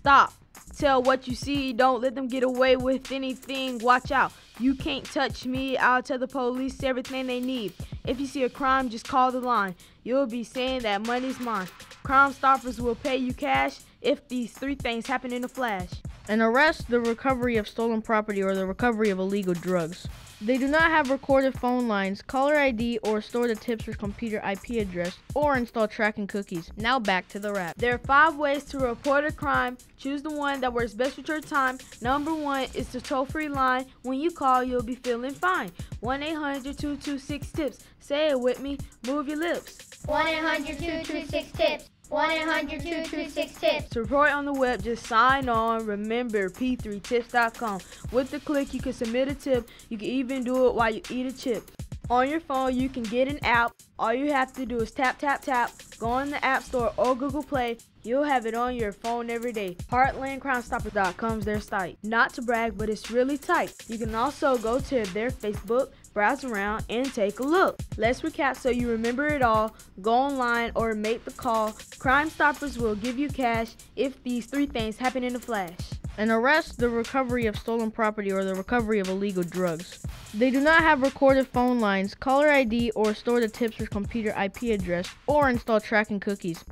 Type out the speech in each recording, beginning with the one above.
Stop. Tell what you see. Don't let them get away with anything. Watch out. You can't touch me. I'll tell the police everything they need. If you see a crime, just call the line. You'll be saying that money's mine. Crime Stoppers will pay you cash if these three things happen in a flash. An arrest, the recovery of stolen property, or the recovery of illegal drugs. They do not have recorded phone lines, caller ID, or store the tips tipster's computer IP address, or install tracking cookies. Now back to the rap. There are five ways to report a crime. Choose the one that works best with your time. Number one is the toll free line. When you call, you'll be feeling fine. 1 800 226 TIPS. Say it with me. Move your lips. 1 800 226 TIPS. 1 800 226 TIPS. To report on the web, just sign on. Remember, p3tips.com. With the click, you can submit a tip. You can even do it while you eat a chip. On your phone, you can get an app. All you have to do is tap, tap, tap. Go on the App Store or Google Play. You'll have it on your phone every day. HeartlandCrimeStopper.com is their site. Not to brag, but it's really tight. You can also go to their Facebook, browse around, and take a look. Let's recap so you remember it all. Go online or make the call. Crime Stoppers will give you cash if these three things happen in a flash. An arrest, the recovery of stolen property, or the recovery of illegal drugs. They do not have recorded phone lines, caller ID, or store the tips tipster's computer IP address, or install tracking cookies.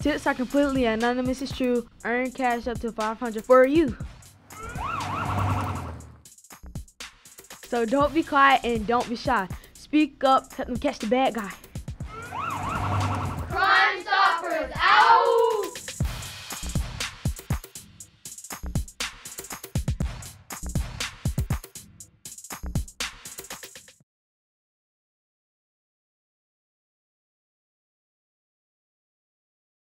Tips are completely anonymous, it's true. Earn cash up to 500 for you. So don't be quiet and don't be shy. Speak up, help them catch the bad guy.